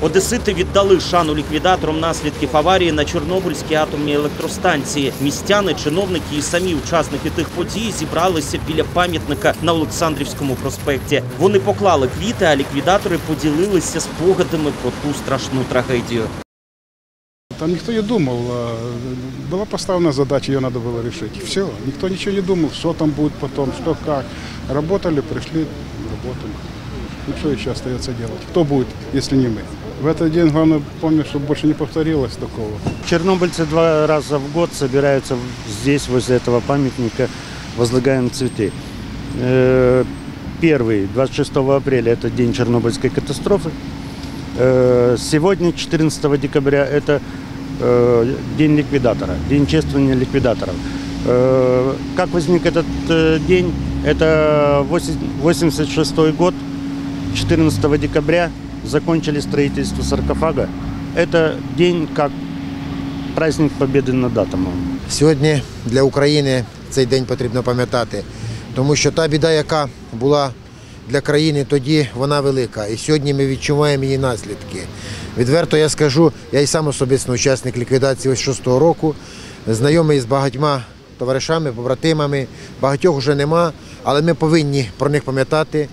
Одесити віддали шану ліквідаторам наслідків аварії на Чорнобильській атомній електростанції. Містяни, чиновники і самі учасники тих подій зібралися біля пам'ятника на Олександрівському проспекті. Вони поклали квіти, а ліквідатори поділилися спогадами про ту страшну трагедію. Там никто не думал. а, Была поставлена задача, ее надо было решить. Все. Никто ничего не думал, что там будет потом, что как. Работали, пришли, работали. Ну что еще остается делать? Кто будет, если не мы? В этот день главное помнить, чтобы больше не повторилось такого. Чернобыльцы два раза в год собираются здесь, возле этого памятника, возлагаем цветы. Э, Первый, 26 апреля, это день Чернобыльской катастрофы. Э, Сегодня, 14 декабря, это э, день ликвидатора, день чествования ликвидаторов. Как возник этот день? Это 86 год, 14 декабря закончили строительство саркофага. Это день как праздник Победы над атомом. Сьогодні для України цей день потрібно пам'ятати, тому що та біда, яка була для країни тоді, вона велика. І сьогодні ми відчуваємо її наслідки. Відверто я скажу, я і сам особисто учасник ліквідації ось шостого року, знайомий з багатьма товаришами, побратимами. Багатьох вже нема, але ми повинні про них пам'ятати.